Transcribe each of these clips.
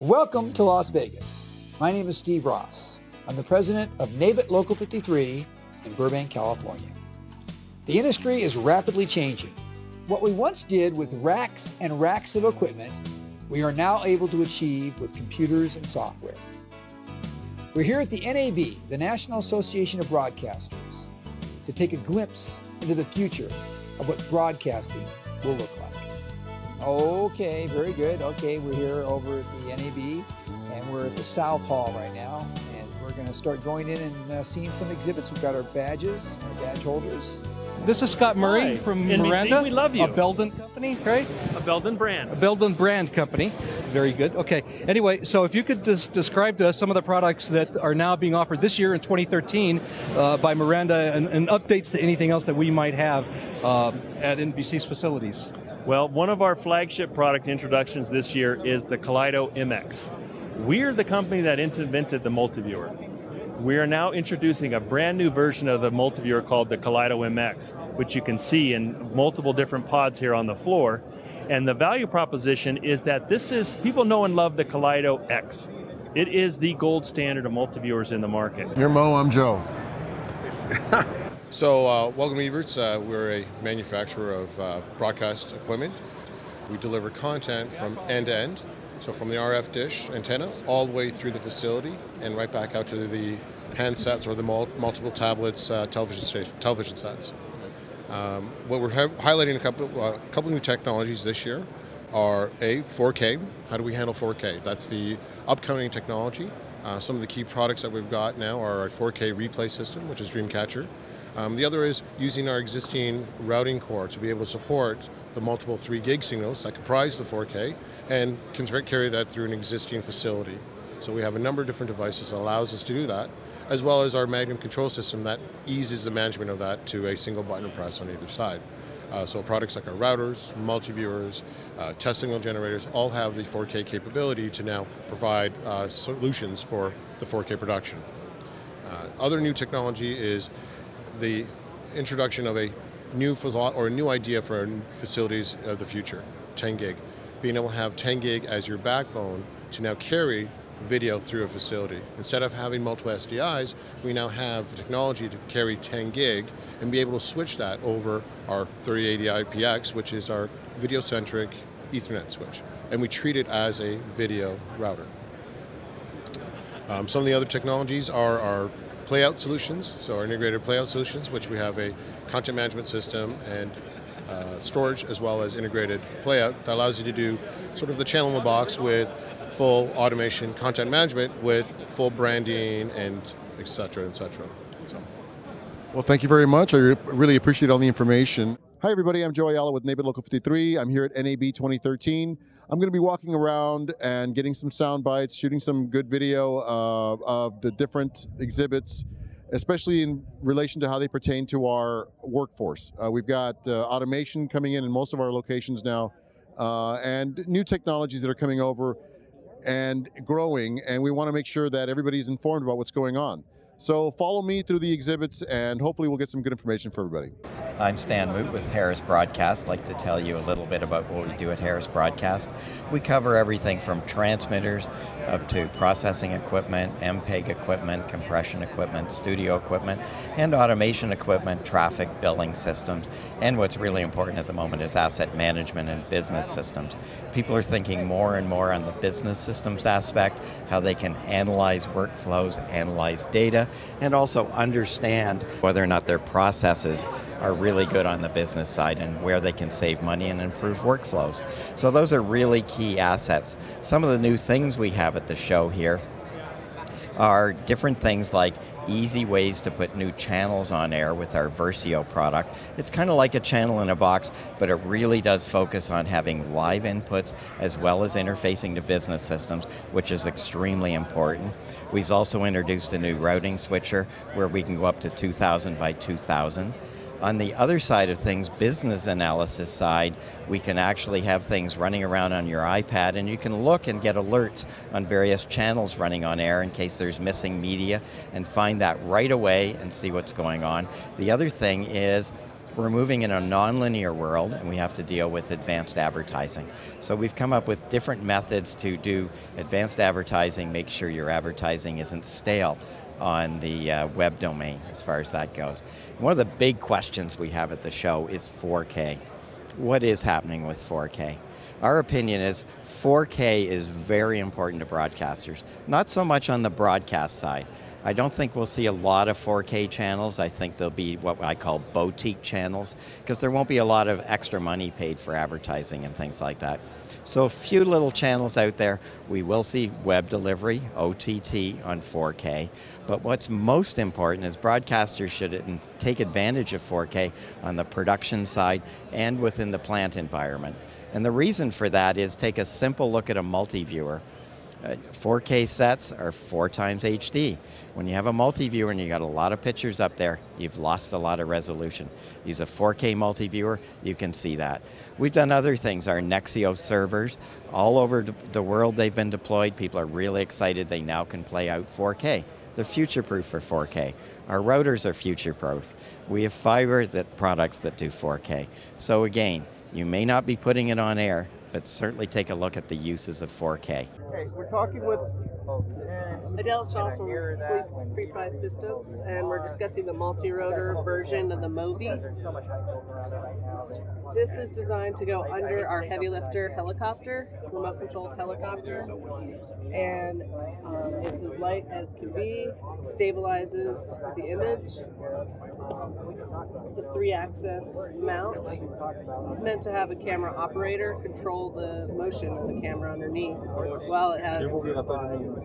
Welcome to Las Vegas. My name is Steve Ross. I'm the president of NABET Local 53 in Burbank, California. The industry is rapidly changing. What we once did with racks and racks of equipment, we are now able to achieve with computers and software. We're here at the NAB, the National Association of Broadcasters, to take a glimpse into the future of what broadcasting will look like. Okay, very good. Okay, we're here over at the NAB and we're at the South Hall right now. And we're going to start going in and uh, seeing some exhibits. We've got our badges, our badge holders. This is Scott Murray Hi. from NBC, Miranda. we love you. A Belden company, right? A Belden brand. A Belden brand company. Very good. Okay. Anyway, so if you could just describe to us some of the products that are now being offered this year in 2013 uh, by Miranda and, and updates to anything else that we might have uh, at NBC's facilities. Well, one of our flagship product introductions this year is the Kaleido MX. We're the company that invented the multiviewer. We are now introducing a brand new version of the multiviewer called the Kaleido MX, which you can see in multiple different pods here on the floor. And the value proposition is that this is, people know and love the Kaleido X. It is the gold standard of multiviewers in the market. You're Mo, I'm Joe. So, uh, welcome Evertz. Uh, we're a manufacturer of uh, broadcast equipment. We deliver content from end to end, so from the RF dish antenna all the way through the facility and right back out to the handsets or the mul- multiple tablets, uh, television station, television sets. Um, what we're hi- highlighting a couple, uh, couple new technologies this year are a 4K. How do we handle 4K? That's the upcoming technology. Uh, some of the key products that we've got now are our 4K replay system, which is Dreamcatcher. Um, the other is using our existing routing core to be able to support the multiple 3 gig signals that comprise the 4K and can carry that through an existing facility. So we have a number of different devices that allows us to do that, as well as our Magnum control system that eases the management of that to a single button press on either side. Uh, so products like our routers, multi-viewers, uh, test signal generators all have the 4K capability to now provide uh, solutions for the 4K production. Uh, other new technology is the introduction of a new or a new idea for facilities of the future, 10 gig. Being able to have 10 gig as your backbone to now carry video through a facility. Instead of having multiple SDIs, we now have technology to carry 10 gig and be able to switch that over our 3080 IPX, which is our video-centric Ethernet switch. And we treat it as a video router. Um, some of the other technologies are our playout solutions, so our integrated playout solutions, which we have a content management system and uh, storage as well as integrated playout that allows you to do sort of the channel in the box with full automation content management with full branding and et cetera, et cetera. So. Well, thank you very much. I re- really appreciate all the information. Hi, everybody. I'm Joe Ayala with NABET Local 53. I'm here at NAB 2013. I'm going to be walking around and getting some sound bites, shooting some good video uh, of the different exhibits, especially in relation to how they pertain to our workforce. Uh, we've got uh, automation coming in in most of our locations now, uh, and new technologies that are coming over and growing, and we want to make sure that everybody's informed about what's going on. So follow me through the exhibits, and hopefully we'll get some good information for everybody. I'm Stan Moote with Harris Broadcast. I'd like to tell you a little bit about what we do at Harris Broadcast. We cover everything from transmitters up to processing equipment, MPEG equipment, compression equipment, studio equipment, and automation equipment, traffic billing systems. And what's really important at the moment is asset management and business systems. People are thinking more and more on the business systems aspect, how they can analyze workflows, analyze data, and also understand whether or not their processes are really good on the business side and where they can save money and improve workflows. So those are really key assets. Some of the new things we have at the show here are different things like easy ways to put new channels on air with our Versio product. It's kind of like a channel in a box, but it really does focus on having live inputs as well as interfacing to business systems, which is extremely important. We've also introduced a new routing switcher where we can go up to 2000 by 2000. On the other side of things, business analysis side, we can actually have things running around on your iPad and you can look and get alerts on various channels running on air in case there's missing media and find that right away and see what's going on. The other thing is We're moving in a nonlinear world and we have to deal with advanced advertising. So we've come up with different methods to do advanced advertising, make sure your advertising isn't stale on the uh, web domain as far as that goes. One of the big questions we have at the show is 4K. What is happening with 4K? Our opinion is 4K is very important to broadcasters, not so much on the broadcast side. I don't think we'll see a lot of 4K channels. I think there'll be what I call boutique channels because there won't be a lot of extra money paid for advertising and things like that. So a few little channels out there. We will see web delivery, OTT on 4K. But what's most important is broadcasters should take advantage of 4K on the production side and within the plant environment. And the reason for that is take a simple look at a multi-viewer. Uh, 4K sets are four times HD. When you have a multi-viewer and you got a lot of pictures up there, you've lost a lot of resolution. Use a 4K multi-viewer, you can see that. We've done other things, our Nexio servers, all over the world they've been deployed. People are really excited they now can play out 4K. They're future-proof for 4K. Our routers are future-proof. We have fiber that products that do 4K. So again, you may not be putting it on air, but certainly take a look at the uses of 4K. Okay, we're talking with oh, Adele Shaw from Freefly Systems, and we're discussing the multi-rotor version of the Movi. This is designed to go under our heavy lifter helicopter, remote controlled helicopter, and um, it's as light as can be. stabilizes the image. It's a three-axis mount. It's meant to have a camera operator control the motion of the camera underneath while it has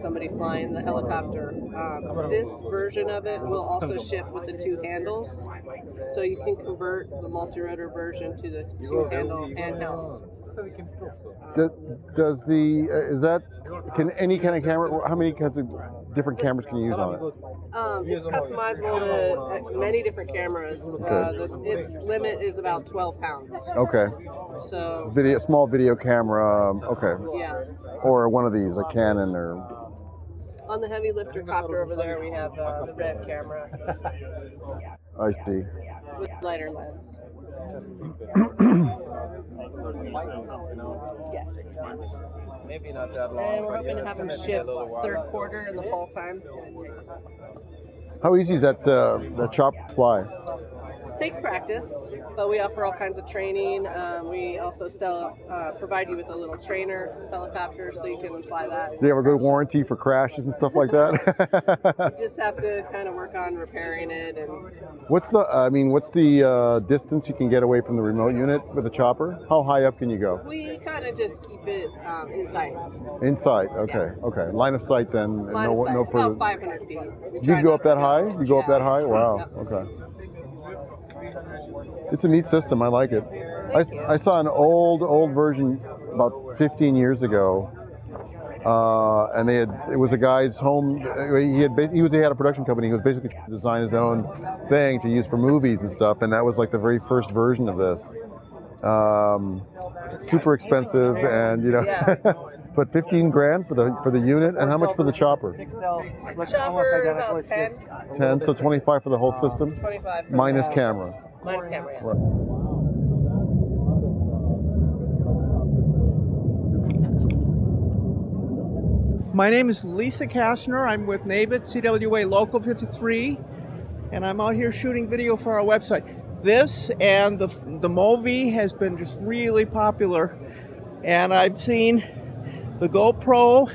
somebody flying the helicopter. Um, this version of it will also ship with the two handles, so you can convert the multi-rotor version to the two handle handheld. Does, does the uh, is that can any kind of camera? How many kinds of different cameras can you use on it? Um, it's customizable to uh, many different cameras. Okay. Uh, the, its limit is about 12 pounds. Okay. So video, small video camera. Um, okay. Yeah. Or one of these, a Canon or. On the heavy lifter copter over there, we have uh, the red camera. I see. With lighter lens. Yes. Maybe not that long. And we're hoping to have them ship third quarter in the fall time. How easy is that uh, that chop fly? Takes practice, but we offer all kinds of training. Um, we also sell, uh, provide you with a little trainer helicopter so you can fly that. Do you have a good warranty for crashes and stuff like that? you just have to kind of work on repairing it. And what's the? I mean, what's the uh, distance you can get away from the remote unit with a chopper? How high up can you go? We kind of just keep it um, inside. Inside. Okay. Yeah. Okay. Line of sight then. Line no, of sight. no further. About 500 feet. You go up that high? You go up that high? Wow. Okay. It's a neat system. I like it. I, I, saw an old, old version about 15 years ago, uh, and they had it was a guy's home. He had he was he had a production company. He was basically trying to design his own thing to use for movies and stuff, and that was like the very first version of this. Um, super expensive, and you know. Yeah. but 15 grand for the for the unit, and how much for the chopper? Six. Chopper about 10. 10, so 25 for the whole system. 25 minus camera. Minus camera. Yeah. Right. My name is Lisa Kassner. I'm with NABET CWA Local 53, and I'm out here shooting video for our website. This and the, the Movi has been just really popular, and I've seen the GoPro,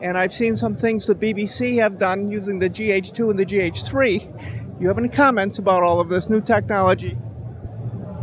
and I've seen some things the BBC have done using the GH2 and the GH3. You have any comments about all of this new technology?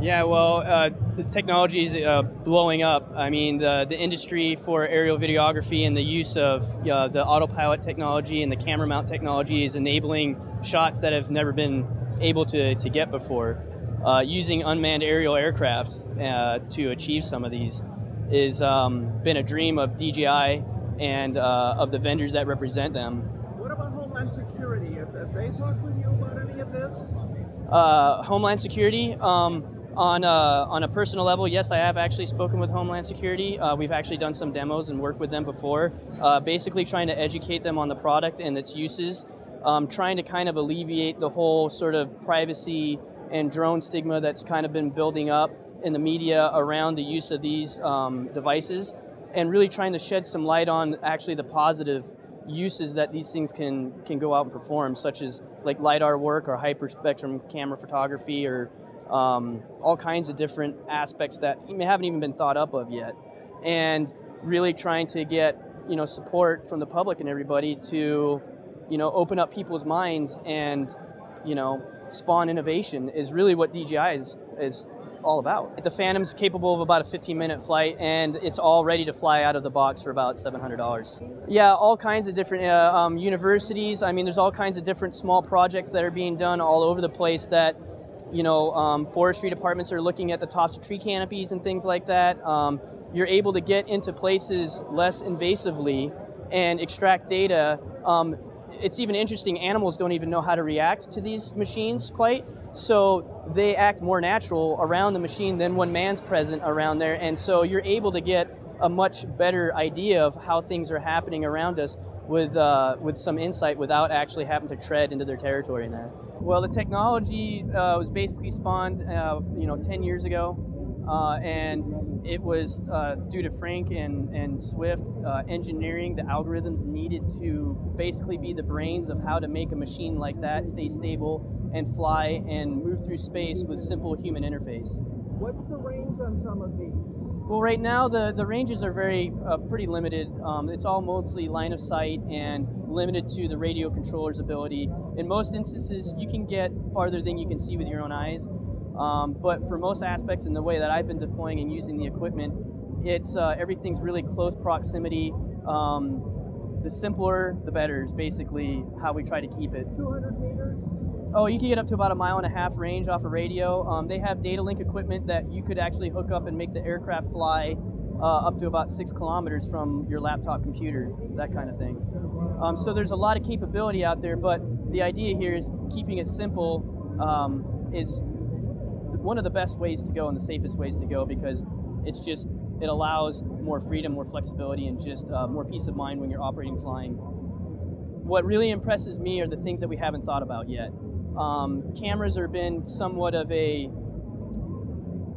Yeah, well, uh, the technology is uh, blowing up. I mean, the, the industry for aerial videography and the use of uh, the autopilot technology and the camera mount technology is enabling shots that have never been able to, to get before. Uh, using unmanned aerial aircraft uh, to achieve some of these is um, been a dream of DJI and uh, of the vendors that represent them. What about Homeland Security? Have, have they talked with you about any of this? Uh, Homeland Security. Um, on a, on a personal level, yes, I have actually spoken with Homeland Security. Uh, we've actually done some demos and worked with them before, uh, basically trying to educate them on the product and its uses, um, trying to kind of alleviate the whole sort of privacy and drone stigma that's kind of been building up in the media around the use of these um, devices, and really trying to shed some light on actually the positive uses that these things can can go out and perform, such as like lidar work or hyperspectrum camera photography or um, all kinds of different aspects that may haven't even been thought up of yet, and really trying to get you know support from the public and everybody to you know open up people's minds and you know spawn innovation is really what DJI is is all about. The Phantom's capable of about a 15 minute flight and it's all ready to fly out of the box for about $700. Yeah, all kinds of different uh, um, universities. I mean, there's all kinds of different small projects that are being done all over the place that, you know, um, forestry departments are looking at the tops of tree canopies and things like that. Um, you're able to get into places less invasively and extract data. Um, it's even interesting, animals don't even know how to react to these machines quite. So they act more natural around the machine than when man's present around there. And so you're able to get a much better idea of how things are happening around us with, uh, with some insight without actually having to tread into their territory in there. Well, the technology uh, was basically spawned, uh, you know, 10 years ago, uh, and it was uh, due to Frank and, and Swift uh, engineering the algorithms needed to basically be the brains of how to make a machine like that stay stable and fly and move through space with simple human interface. What's the range on some of these? Well, right now the, the ranges are very uh, pretty limited. Um, it's all mostly line of sight and limited to the radio controller's ability. In most instances, you can get farther than you can see with your own eyes. Um, but for most aspects, in the way that I've been deploying and using the equipment, it's uh, everything's really close proximity. Um, the simpler, the better is basically how we try to keep it. 200 meters. Oh, you can get up to about a mile and a half range off a radio. Um, they have data link equipment that you could actually hook up and make the aircraft fly uh, up to about six kilometers from your laptop computer, that kind of thing. Um, so there's a lot of capability out there, but the idea here is keeping it simple um, is one of the best ways to go and the safest ways to go because it's just it allows more freedom, more flexibility, and just uh, more peace of mind when you're operating flying. What really impresses me are the things that we haven't thought about yet. Um, cameras have been somewhat of a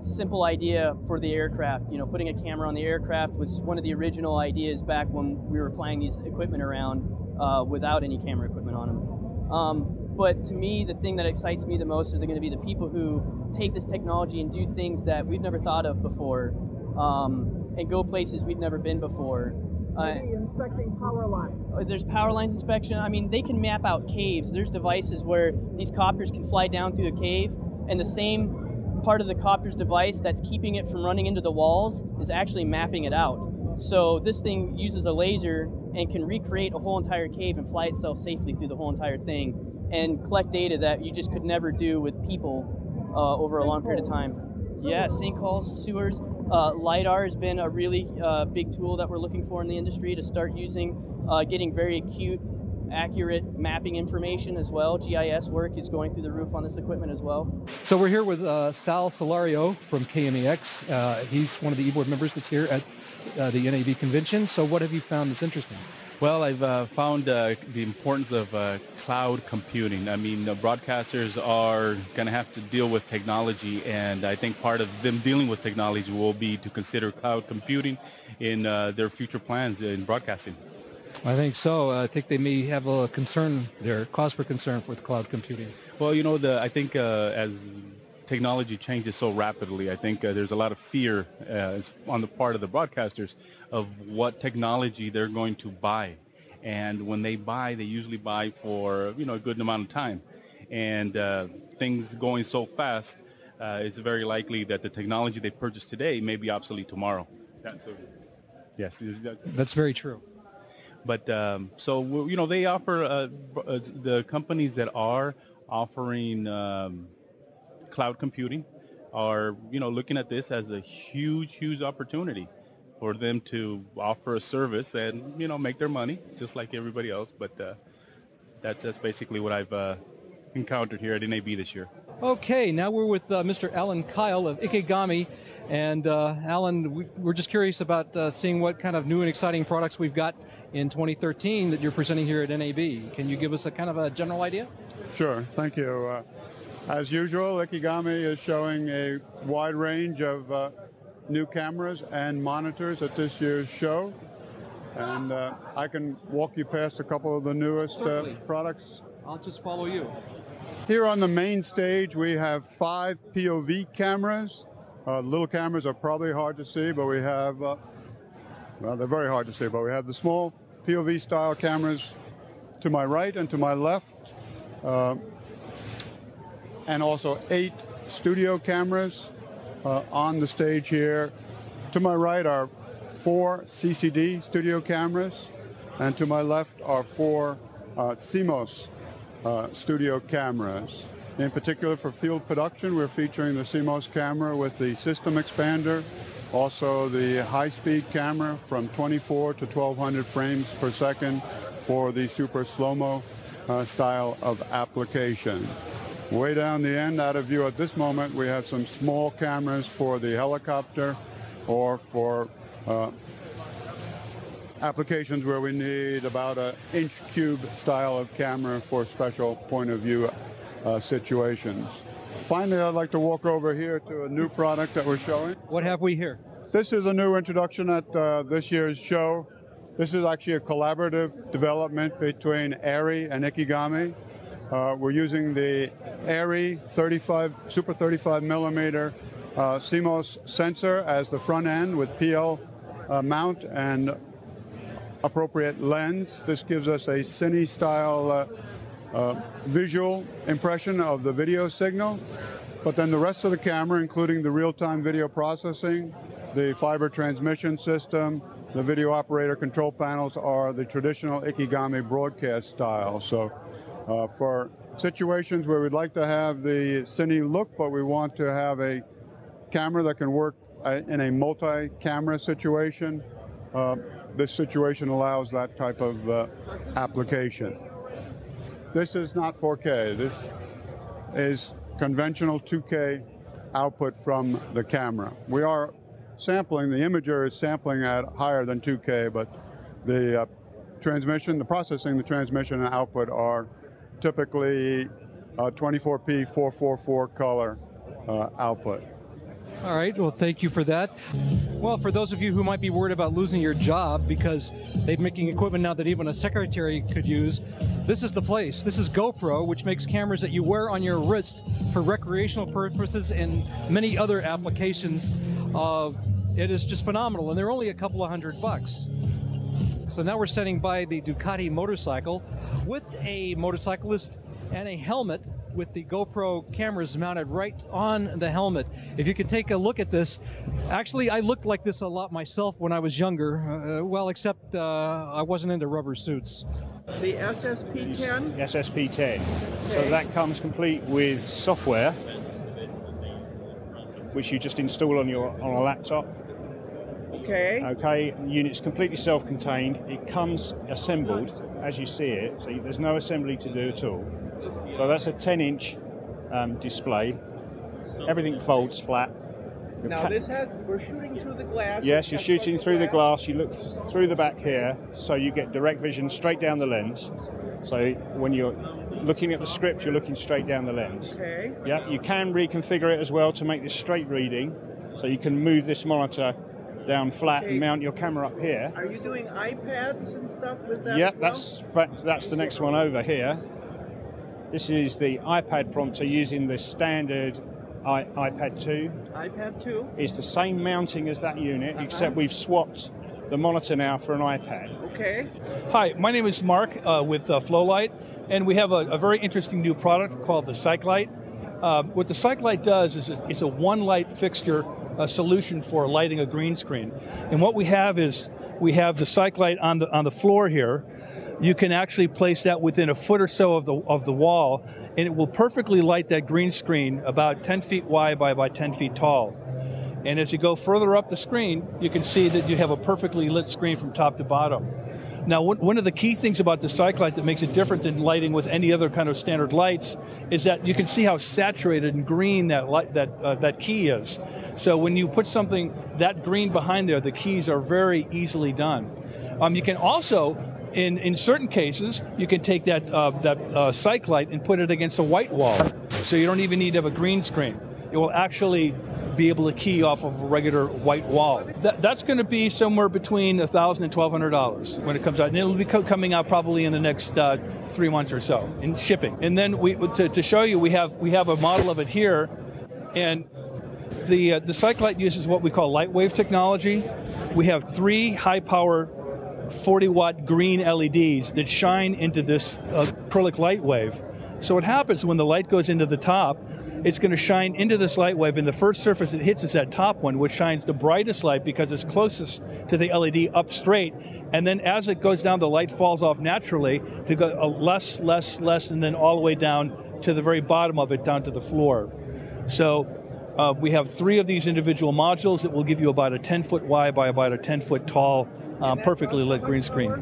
simple idea for the aircraft. You know, putting a camera on the aircraft was one of the original ideas back when we were flying these equipment around uh, without any camera equipment on them. Um, but to me, the thing that excites me the most are going to be the people who take this technology and do things that we've never thought of before, um, and go places we've never been before. Uh, inspecting power lines. Uh, there's power lines inspection. I mean, they can map out caves. There's devices where these copters can fly down through a cave, and the same part of the copter's device that's keeping it from running into the walls is actually mapping it out. So this thing uses a laser and can recreate a whole entire cave and fly itself safely through the whole entire thing and collect data that you just could never do with people uh, over a long period of time. Yeah, sinkholes, sewers. Uh, LiDAR has been a really uh, big tool that we're looking for in the industry to start using, uh, getting very acute, accurate mapping information as well. GIS work is going through the roof on this equipment as well. So we're here with uh, Sal Solario from KMEX. Uh, he's one of the e-board members that's here at uh, the NAB convention. So what have you found that's interesting? Well, I've uh, found uh, the importance of uh, cloud computing. I mean, broadcasters are going to have to deal with technology, and I think part of them dealing with technology will be to consider cloud computing in uh, their future plans in broadcasting. I think so. I think they may have a concern there, cause for concern with cloud computing. Well, you know, the, I think uh, as technology changes so rapidly. I think uh, there's a lot of fear uh, on the part of the broadcasters of what technology they're going to buy. And when they buy, they usually buy for you know a good amount of time. And uh, things going so fast, uh, it's very likely that the technology they purchase today may be obsolete tomorrow. That's a, yes, that's very true. But um, so you know they offer uh, uh, the companies that are offering. Um, cloud computing are you know looking at this as a huge huge opportunity for them to offer a service and you know make their money just like everybody else but uh, that's that's basically what I've uh, encountered here at NAB this year. Okay, now we're with uh, Mr. Alan Keil of Ikegami. And uh, Alan, we, are just curious about uh, seeing what kind of new and exciting products we've got in 2013 that you're presenting here at NAB. Can you give us a kind of a general idea? Sure, thank you. Uh, As usual, Ikegami is showing a wide range of uh, new cameras and monitors at this year's show. And uh, I can walk you past a couple of the newest uh, products. I'll just follow you. Here on the main stage, we have five POV cameras. Uh, little cameras are probably hard to see, but we have, uh, well, they're very hard to see, but we have the small POV style cameras to my right and to my left. And also eight studio cameras uh, on the stage here. To my right are four CCD studio cameras, and to my left are four uh, CMOS uh, studio cameras. In particular for field production, we're featuring the CMOS camera with the system expander, also the high-speed camera from 24 to 1200 frames per second for the super slow-mo uh, style of application. Way down the end, out of view at this moment, we have some small cameras for the helicopter or for uh, applications where we need about an inch cube style of camera for special point of view uh, situations. Finally, I'd like to walk over here to a new product that we're showing. What have we here? This is a new introduction at uh, this year's show. This is actually a collaborative development between ARRI and Ikegami. Uh, we're using the ARRI 35, Super 35 millimeter uh, CMOS sensor as the front end with PL uh, mount and appropriate lens. This gives us a cine style uh, uh, visual impression of the video signal. But then the rest of the camera, including the real-time video processing, the fiber transmission system, the video operator control panels are the traditional Ikegami broadcast style. So uh, for situations where we'd like to have the cine look, but we want to have a camera that can work uh, in a multi-camera situation, uh, this situation allows that type of uh, application. This is not 4K. This is conventional 2K output from the camera. We are sampling, the imager is sampling at higher than 2K, but the uh, transmission, the processing, the transmission and output are typically uh, 24p 444 color uh, output. All right, well, thank you for that. Well, for those of you who might be worried about losing your job because they're making equipment now that even a secretary could use, this is the place. This is GoPro, which makes cameras that you wear on your wrist for recreational purposes and many other applications. Uh, it is just phenomenal, and they're only a couple of hundred bucks. So now we're standing by the Ducati motorcycle with a motorcyclist and a helmet with the GoPro cameras mounted right on the helmet. If you could take a look at this, actually, I looked like this a lot myself when I was younger. Uh, well, except uh, I wasn't into rubber suits. The SSP10? SSP10. So that comes complete with software, which you just install on your on a laptop. Okay. Okay, unit's completely self-contained. It comes assembled as you see it, so there's no assembly to do at all. So that's a 10-inch um, display. Everything folds flat. Your Now this has, we're shooting through the glass. Yes, you're shooting through the glass. glass. You look through the back here, so you get direct vision straight down the lens. So when you're looking at the script, you're looking straight down the lens. Okay. Yeah, you can reconfigure it as well to make this straight reading. So you can move this monitor down flat Okay. and mount your camera up here. Are you doing iPads and stuff with that? Yep, as well? that's fact, that's the next one over here. This is the iPad prompter using the standard I, iPad 2. iPad 2. It's the same mounting as that unit, except we've swapped the monitor now for an iPad. Okay. Hi, my name is Mark uh, with uh, FloLight, and we have a, a very interesting new product called the Cyclite. Uh, what the Cyclite does is it, it's a one light fixture uh, solution for lighting a green screen. And what we have is we have the Cyclite on the on the floor here. You can actually place that within a foot or so of the of the wall, and it will perfectly light that green screen about 10 feet wide by about 10 feet tall. And as you go further up the screen, you can see that you have a perfectly lit screen from top to bottom. Now, one of the key things about the Cyclite that makes it different than lighting with any other kind of standard lights is that you can see how saturated and green that light, that uh, that key is. So when you put something that green behind there, the keys are very easily done. Um, you can also in, in certain cases, you can take that uh, that uh, Cyclite and put it against a white wall. So you don't even need to have a green screen. It will actually be able to key off of a regular white wall. That, that's going to be somewhere between $1,000 and $1,200 when it comes out. And it'll be co- coming out probably in the next uh, three months or so in shipping. And then we, to, to show you, we have, we have a model of it here. And the, uh, the Cyclite uses what we call light wave technology. We have three high power 40 watt green LEDs that shine into this uh, acrylic light wave. So what happens when the light goes into the top, it's going to shine into this light wave, and the first surface it hits is that top one, which shines the brightest light because it's closest to the LED up straight. And then as it goes down, the light falls off naturally to go uh, less, less, less, and then all the way down to the very bottom of it, down to the floor. So uh, we have three of these individual modules that will give you about a 10 foot wide by about a 10 foot tall, um, perfectly lit green screen.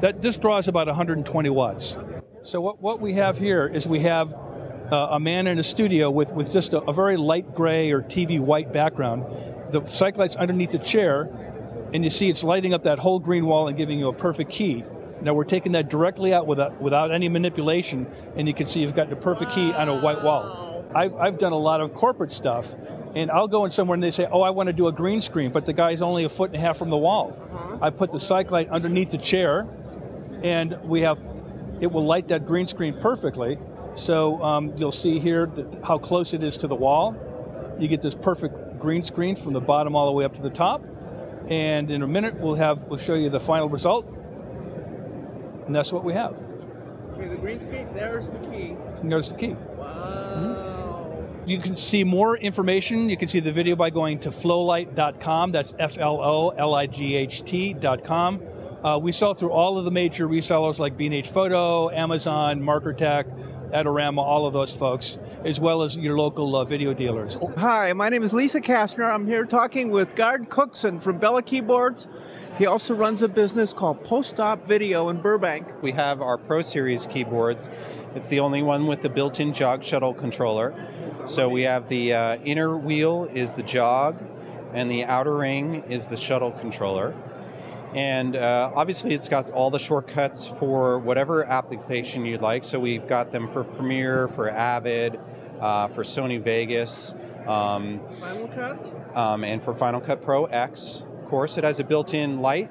That this draws about 120 watts. So what, what we have here is we have uh, a man in a studio with, with just a, a, very light gray or TV white background. The Cyclite's underneath the chair, and you see it's lighting up that whole green wall and giving you a perfect key. Now we're taking that directly out without, without any manipulation, and you can see you've got the perfect key on a white wall. I've, I've done a lot of corporate stuff, and I'll go in somewhere and they say, "Oh, I want to do a green screen," but the guy's only a foot and a half from the wall. Uh-huh. I put the Cyclite underneath the chair, and we have it will light that green screen perfectly. So um, you'll see here how close it is to the wall. You get this perfect green screen from the bottom all the way up to the top. And in a minute, we'll have we'll show you the final result. And that's what we have. Okay, the green screen. There's the key. And there's the key. Wow. Mm-hmm. You can see more information. You can see the video by going to flolight.com. That's F L O L I G H T.com. Uh, we sell through all of the major resellers like B&H Photo, Amazon, Markertek, Adorama, all of those folks, as well as your local uh, video dealers. Hi, my name is Lisa Kassner. I'm here talking with Gard Cookson from Bella Keyboards. He also runs a business called Post-Op Video in Burbank. We have our Pro Series keyboards. It's the only one with the built-in jog shuttle controller. So we have the uh, inner wheel is the jog, and the outer ring is the shuttle controller. And uh, obviously, it's got all the shortcuts for whatever application you'd like. So we've got them for Premiere, for Avid, uh, for Sony Vegas. Um, Final Cut? Um, and for Final Cut Pro X, of course. It has a built in light.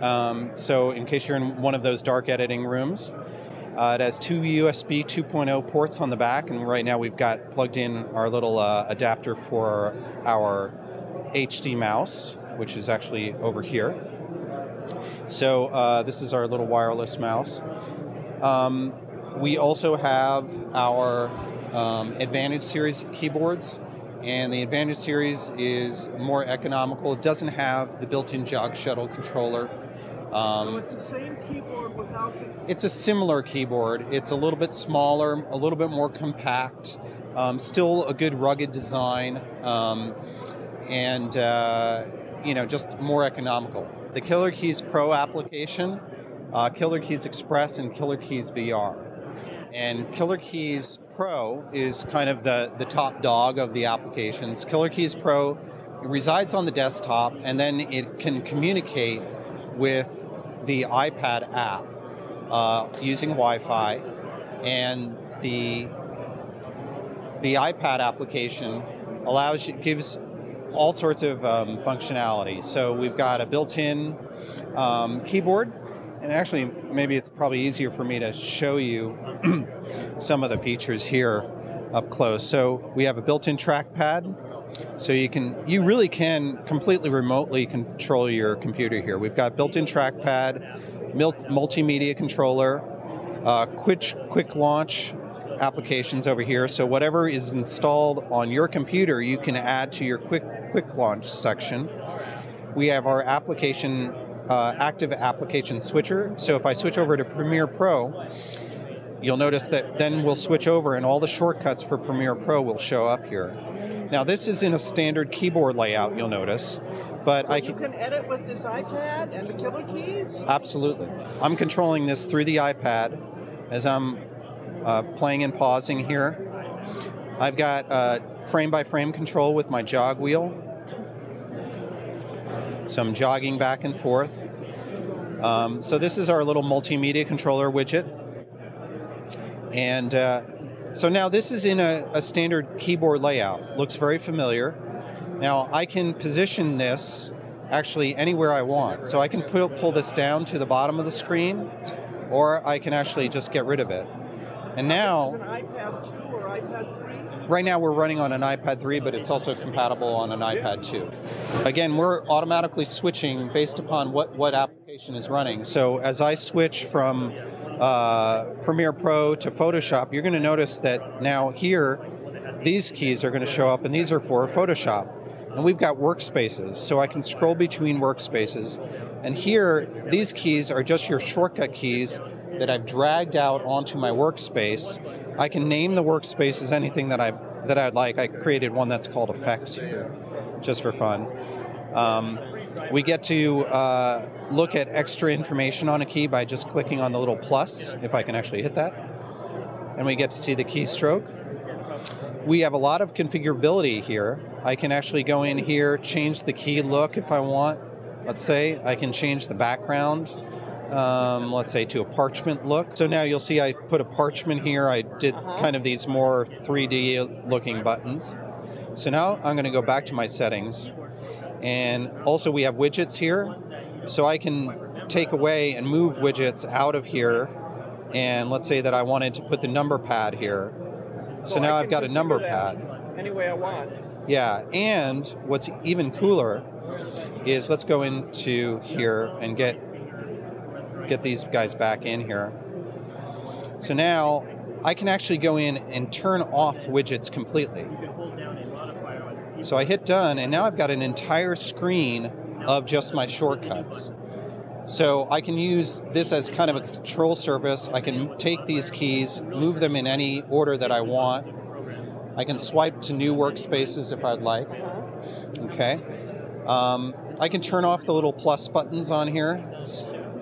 Um, so, in case you're in one of those dark editing rooms, uh, it has two USB 2.0 ports on the back, and right now we've got plugged in our little uh, adapter for our HD mouse, which is actually over here. So uh, this is our little wireless mouse. Um, we also have our um, Advantage series keyboards, and the Advantage series is more economical. It doesn't have the built-in jog shuttle controller. Um, so it's the same keyboard without the... It's a similar keyboard. It's a little bit smaller, a little bit more compact, um, still a good rugged design, um, and uh, you know just more economical the Killer Keys Pro application, uh, Killer Keys Express, and Killer Keys VR. And Killer Keys Pro is kind of the, the top dog of the applications. Killer Keys Pro resides on the desktop and then it can communicate with the iPad app uh, using Wi-Fi, and the the iPad application allows you gives all sorts of um, functionality. So we've got a built-in um, keyboard, and actually maybe it's probably easier for me to show you some of the features here up close. So we have a built-in trackpad, so you can you really can completely remotely control your computer here. We've got built-in trackpad, multimedia controller, uh, quick quick launch applications over here. So whatever is installed on your computer, you can add to your quick quick launch section. We have our application uh, active application switcher. So if I switch over to Premiere Pro, you'll notice that then we'll switch over and all the shortcuts for Premiere Pro will show up here. Now this is in a standard keyboard layout, you'll notice, but so I can, you can edit with this iPad and the killer keys? Absolutely. I'm controlling this through the iPad as I'm uh, playing and pausing here. I've got uh, frame by frame control with my jog wheel. So I'm jogging back and forth. Um, so this is our little multimedia controller widget. And uh, So now this is in a, a standard keyboard layout. Looks very familiar. Now I can position this actually anywhere I want. So I can pull, pull this down to the bottom of the screen, or I can actually just get rid of it. And now, right now we're running on an iPad 3, but it's also compatible on an iPad 2. Again, we're automatically switching based upon what, what application is running. So as I switch from uh, Premiere Pro to Photoshop, you're going to notice that now here, these keys are going to show up, and these are for Photoshop. And we've got workspaces, so I can scroll between workspaces. And here, these keys are just your shortcut keys that I've dragged out onto my workspace. I can name the workspace as anything that I that I'd like. I created one that's called Effects here, just for fun. Um, we get to uh, look at extra information on a key by just clicking on the little plus, if I can actually hit that. And we get to see the keystroke. We have a lot of configurability here. I can actually go in here, change the key look if I want. Let's say I can change the background, um, let's say to a parchment look. So now you'll see I put a parchment here. I did kind of these more 3D looking buttons. So now I'm going to go back to my settings. And also we have widgets here. So I can take away and move widgets out of here. And let's say that I wanted to put the number pad here. So, now I've got a number pad. Any way I want. Yeah, and what's even cooler is let's go into here and get get these guys back in here. So now I can actually go in and turn off widgets completely. So I hit done and now I've got an entire screen of just my shortcuts. So I can use this as kind of a control surface. I can take these keys, move them in any order that I want. I can swipe to new workspaces if I'd like. Okay. Um, I can turn off the little plus buttons on here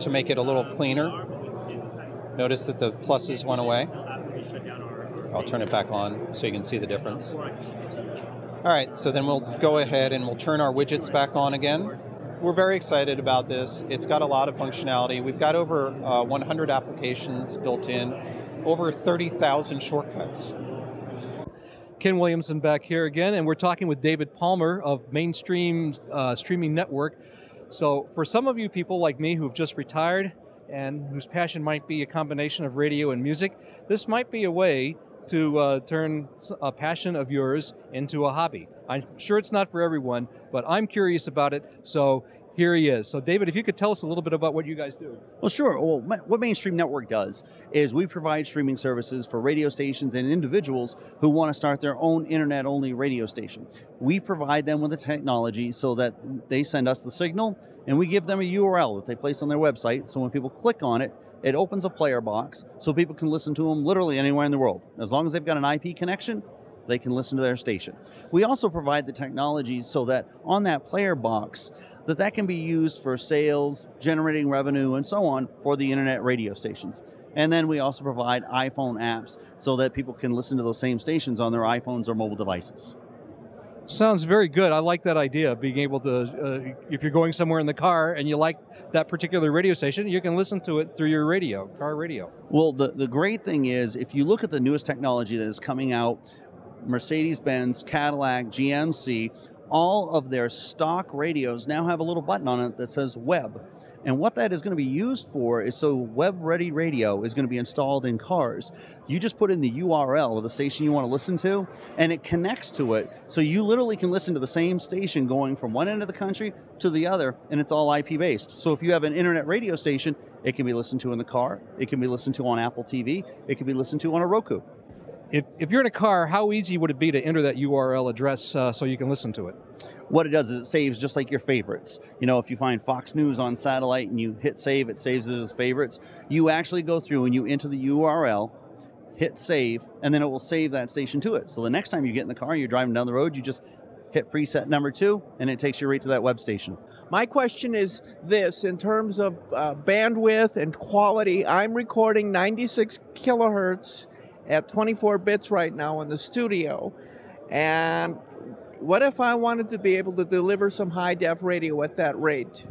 to make it a little cleaner. Notice that the pluses went away. I'll turn it back on so you can see the difference. All right, so then we'll go ahead and we'll turn our widgets back on again. We're very excited about this. It's got a lot of functionality. We've got over uh, 100 applications built in, over 30,000 shortcuts. Ken Williamson back here again, and we're talking with David Palmer of Mainstream uh, Streaming Network. So, for some of you people like me who've just retired and whose passion might be a combination of radio and music, this might be a way to uh, turn a passion of yours into a hobby. I'm sure it's not for everyone, but I'm curious about it. So here he is. So, David, if you could tell us a little bit about what you guys do. Well, sure. Well, what Mainstream Network does is we provide streaming services for radio stations and individuals who want to start their own internet only radio station. We provide them with the technology so that they send us the signal and we give them a URL that they place on their website. So when people click on it, it opens a player box so people can listen to them literally anywhere in the world. As long as they've got an IP connection, they can listen to their station. We also provide the technology so that on that player box, that that can be used for sales, generating revenue, and so on for the internet radio stations. And then we also provide iPhone apps so that people can listen to those same stations on their iPhones or mobile devices. Sounds very good. I like that idea. Being able to, uh, if you're going somewhere in the car and you like that particular radio station, you can listen to it through your radio, car radio. Well, the, the great thing is, if you look at the newest technology that is coming out, Mercedes Benz, Cadillac, GMC, all of their stock radios now have a little button on it that says web. And what that is going to be used for is so web ready radio is going to be installed in cars. You just put in the URL of the station you want to listen to, and it connects to it. So you literally can listen to the same station going from one end of the country to the other, and it's all IP based. So if you have an internet radio station, it can be listened to in the car, it can be listened to on Apple TV, it can be listened to on a Roku. If, if you're in a car, how easy would it be to enter that URL address uh, so you can listen to it? What it does is it saves just like your favorites. You know, if you find Fox News on satellite and you hit save, it saves it as favorites. You actually go through and you enter the URL, hit save, and then it will save that station to it. So the next time you get in the car, you're driving down the road, you just hit preset number two, and it takes you right to that web station. My question is this in terms of uh, bandwidth and quality, I'm recording 96 kilohertz at 24 bits right now in the studio. And what if I wanted to be able to deliver some high def radio at that rate?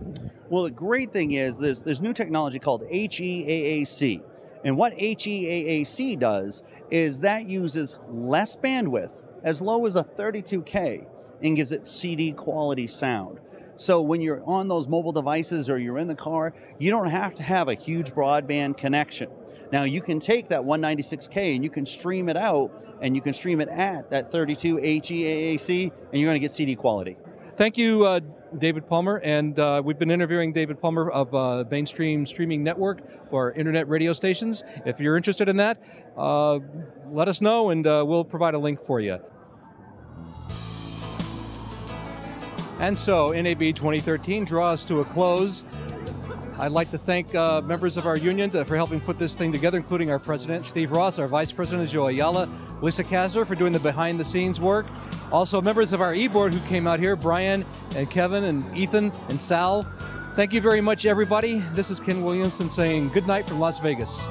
Well, the great thing is there's, there's new technology called HE-AAC. And what HE-AAC does is that uses less bandwidth, as low as a 32K, and gives it CD quality sound. So when you're on those mobile devices or you're in the car, you don't have to have a huge broadband connection. Now you can take that 196K and you can stream it out and you can stream it at that 32 HE-AAC and you're going to get CD quality. Thank you, uh, David Palmer, and uh, we've been interviewing David Palmer of uh, Mainstream Streaming Network for internet radio stations. If you're interested in that, uh, let us know and uh, we'll provide a link for you. And so, NAB 2013 draws to a close. I'd like to thank uh, members of our union to, for helping put this thing together, including our president, Steve Ross, our vice president, Joe Ayala, Lisa Kassner for doing the behind the scenes work. Also, members of our e board who came out here, Brian and Kevin and Ethan and Sal. Thank you very much, everybody. This is Ken Williamson saying good night from Las Vegas.